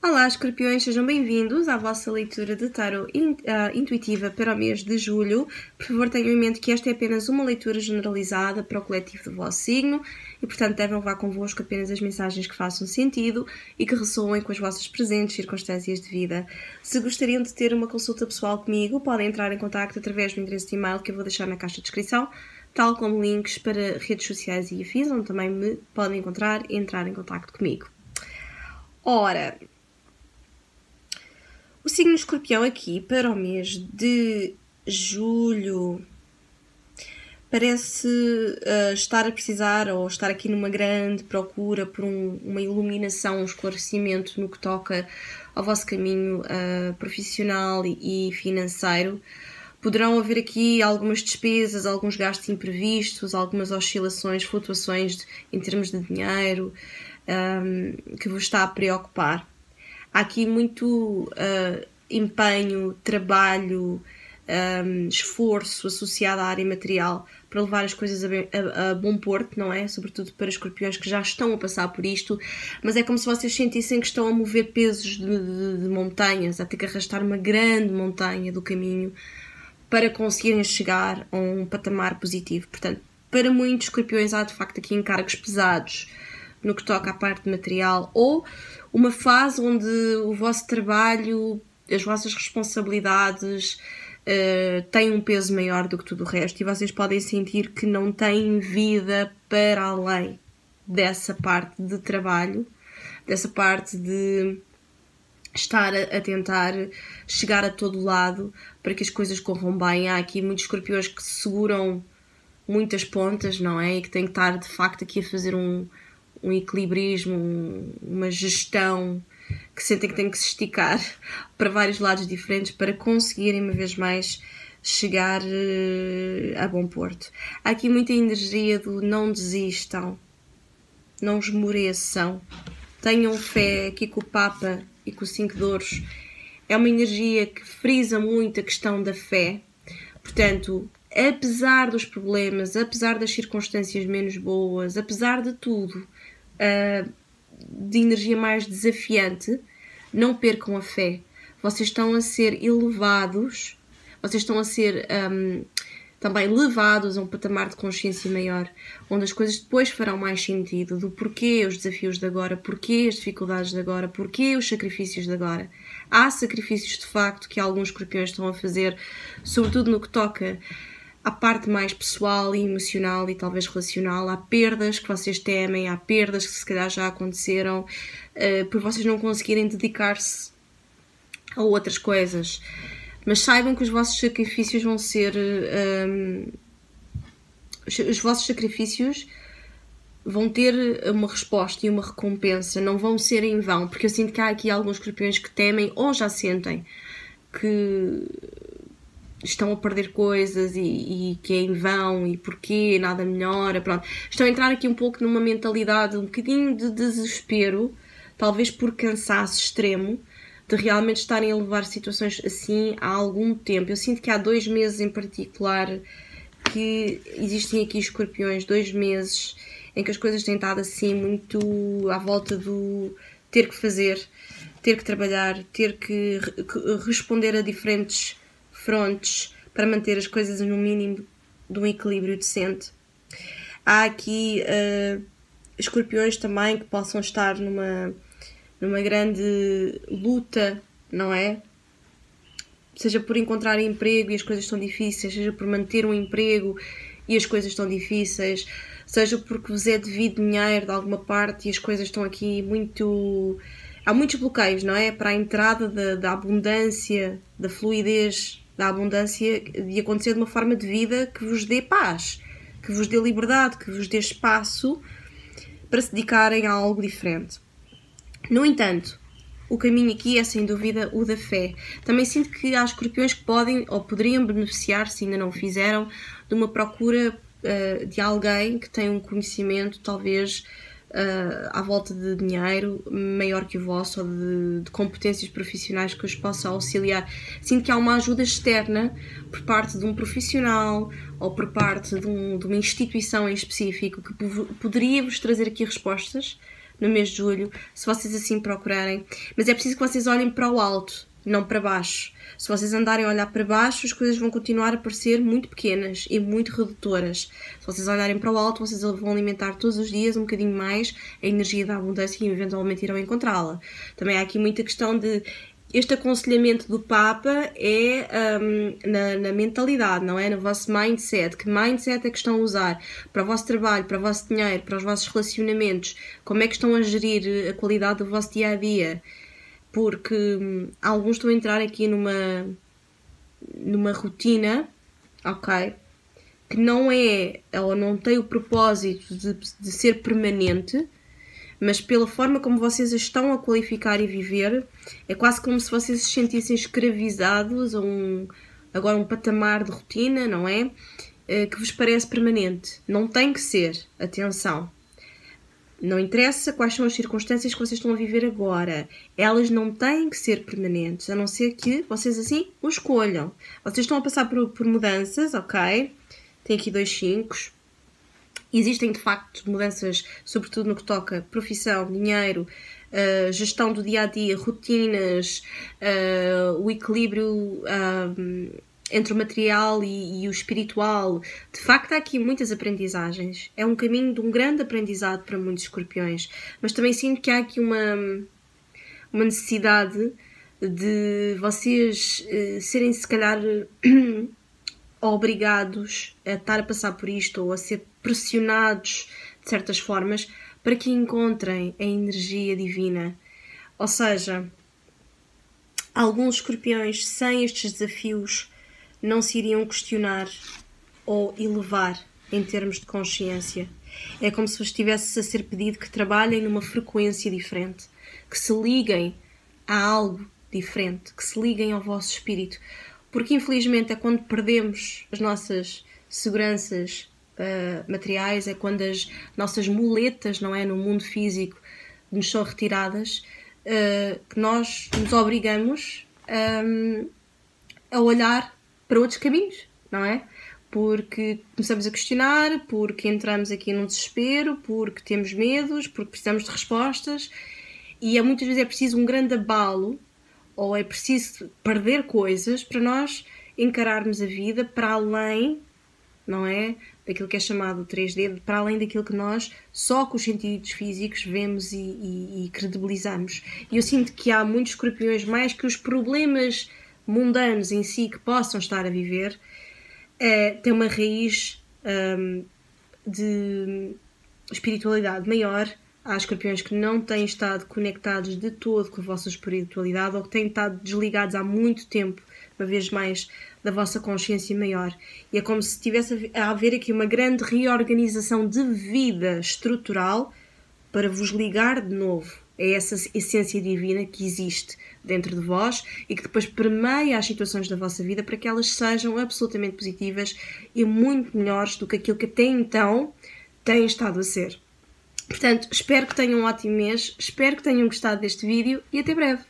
Olá, escorpiões, sejam bem-vindos à vossa leitura de tarot uh, intuitiva para o mês de julho. Por favor, tenham em mente que esta é apenas uma leitura generalizada para o coletivo do vosso signo e, portanto, devem levar convosco apenas as mensagens que façam sentido e que ressoem com as vossas presentes circunstâncias de vida. Se gostariam de ter uma consulta pessoal comigo, podem entrar em contato através do endereço de e-mail que eu vou deixar na caixa de descrição, tal como links para redes sociais e afins, onde também me podem encontrar e entrar em contato comigo. Ora, o signo escorpião aqui para o mês de julho parece uh, estar a precisar ou estar aqui numa grande procura por um, uma iluminação, um esclarecimento no que toca ao vosso caminho uh, profissional e, financeiro. Poderão haver aqui algumas despesas, alguns gastos imprevistos, algumas oscilações, flutuações de, em termos de dinheiro um, ehm, que vos está a preocupar há aqui muito uh, empenho, trabalho, um, esforço associado à área material para levar as coisas a, bem, a, a, bom porto, não é? Sobretudo para escorpiões que já estão a passar por isto, mas é como se vocês sentissem que estão a mover pesos de, de, de montanhas, a ter que arrastar uma grande montanha do caminho para conseguirem chegar a um patamar positivo. Portanto, para muitos escorpiões há de facto aqui encargos pesados no que toca à parte material ou uma fase onde o vosso trabalho, as vossas responsabilidades uh, têm um peso maior do que tudo o resto e vocês podem sentir que não têm vida para além dessa parte de trabalho, dessa parte de estar a, tentar chegar a todo lado para que as coisas corram bem. Há aqui muitos escorpiões que seguram muitas pontas, não é? E que têm que estar de facto aqui a fazer um, um equilibrismo, um, uma gestão que sentem que têm que se esticar para vários lados diferentes para conseguirem, uma vez mais, chegar uh, a bom porto. Há aqui muita energia do não desistam, não esmoreçam, tenham fé aqui com o Papa e com os Cinco Douros. É uma energia que frisa muito a questão da fé. Portanto, apesar dos problemas, apesar das circunstâncias menos boas, apesar de tudo, uh, de energia mais desafiante, não percam a fé. Vocês estão a ser elevados, vocês estão a ser um, também levados a um patamar de consciência maior, onde as coisas depois farão mais sentido do porquê os desafios de agora, porquê as dificuldades de agora, porquê os sacrifícios de agora. Há sacrifícios de facto que alguns escorpiões estão a fazer, sobretudo no que toca à parte mais pessoal e emocional e talvez relacional. Há perdas que vocês temem, há perdas que se calhar já aconteceram uh, por vocês não conseguirem dedicar-se a outras coisas. Mas saibam que os vossos sacrifícios vão ser. Um, ehm, os vossos sacrifícios vão ter uma resposta e uma recompensa, não vão ser em vão, porque eu sinto que há aqui alguns escorpiões que temem ou já sentem que estão a perder coisas e, e, que é em vão e porquê, nada melhora, pronto. Estão a entrar aqui um pouco numa mentalidade um bocadinho de desespero, talvez por cansaço extremo, de realmente estarem a levar situações assim há algum tempo. Eu sinto que há dois meses em particular que existem aqui escorpiões, dois meses em que as coisas têm estado assim muito à volta do ter que fazer, ter que trabalhar, ter que responder a diferentes frontes para manter as coisas no mínimo de um equilíbrio decente. Há aqui uh, escorpiões também que possam estar numa, numa grande luta, não é? Seja por encontrar emprego e as coisas estão difíceis, seja por manter um emprego e as coisas estão difíceis, seja porque vos é devido dinheiro de alguma parte e as coisas estão aqui muito. Há muitos bloqueios, não é? Para a entrada da, da abundância, da fluidez da abundância de acontecer de uma forma de vida que vos dê paz, que vos dê liberdade, que vos dê espaço para se dedicarem a algo diferente. No entanto, o caminho aqui é sem dúvida o da fé. Também sinto que há escorpiões que podem ou poderiam beneficiar, se ainda não o fizeram, de uma procura uh, de alguém que tem um conhecimento talvez uh, à volta de dinheiro maior que o vosso ou de, de, competências profissionais que os possa auxiliar. Sinto que há uma ajuda externa por parte de um profissional ou por parte de, um, de uma instituição em específico que poderia vos trazer aqui respostas no mês de julho, se vocês assim procurarem. Mas é preciso que vocês olhem para o alto, não para baixo. Se vocês andarem a olhar para baixo, as coisas vão continuar a parecer muito pequenas e muito redutoras. Se vocês olharem para o alto, vocês vão alimentar todos os dias um bocadinho mais a energia da abundância e eventualmente irão encontrá-la. Também há aqui muita questão de este aconselhamento do Papa é um, na, na, mentalidade, não é? No vosso mindset. Que mindset é que estão a usar para o vosso trabalho, para o vosso dinheiro, para os vossos relacionamentos? Como é que estão a gerir a qualidade do vosso dia a dia? Porque hum, alguns estão a entrar aqui numa, numa rotina, ok? Que não é ou não tem o propósito de, de ser permanente mas pela forma como vocês estão a qualificar e viver, é quase como se vocês se sentissem escravizados a um, agora um patamar de rotina, não é? Eh, que vos parece permanente. Não tem que ser, atenção. Não interessa quais são as circunstâncias que vocês estão a viver agora. Elas não têm que ser permanentes, a não ser que vocês assim o escolham. Vocês estão a passar por, por mudanças, ok? Tem aqui dois 5 Existem de facto mudanças, sobretudo no que toca profissão, dinheiro, uh, gestão do dia a dia, rotinas, uh, o equilíbrio uh, entre o material e, e, o espiritual. De facto, há aqui muitas aprendizagens. É um caminho de um grande aprendizado para muitos escorpiões, mas também sinto que há aqui uma, uma necessidade de vocês serem, se calhar, obrigados a estar a passar por isto ou a ser pressionados de certas formas para que encontrem a energia divina. Ou seja, alguns escorpiões sem estes desafios não se iriam questionar ou elevar em termos de consciência. É como se vos a ser pedido que trabalhem numa frequência diferente, que se liguem a algo diferente, que se liguem ao vosso espírito. Porque infelizmente é quando perdemos as nossas seguranças uh, materiais, é quando as nossas muletas, não é, no mundo físico, nos são retiradas, uh, que nós nos obrigamos um, a olhar para outros caminhos, não é? Porque começamos a questionar, porque entramos aqui num desespero, porque temos medos, porque precisamos de respostas e é, muitas vezes é preciso um grande abalo ou é preciso perder coisas para nós encararmos a vida para além, não é? Daquilo que é chamado 3D, para além daquilo que nós, só com os sentidos físicos, vemos e, e, e credibilizamos. E eu sinto que há muitos escorpiões, mais que os problemas mundanos em si que possam estar a viver, é, tem uma raiz um, de espiritualidade maior há escorpiões que não têm estado conectados de todo com a vossa espiritualidade ou que têm estado desligados há muito tempo, uma vez mais, da vossa consciência maior. E é como se tivesse a haver aqui uma grande reorganização de vida estrutural para vos ligar de novo a essa essência divina que existe dentro de vós e que depois permeia as situações da vossa vida para que elas sejam absolutamente positivas e muito melhores do que aquilo que até então têm estado a ser. Portanto, espero que tenham um ótimo mês, espero que tenham gostado deste vídeo e até breve.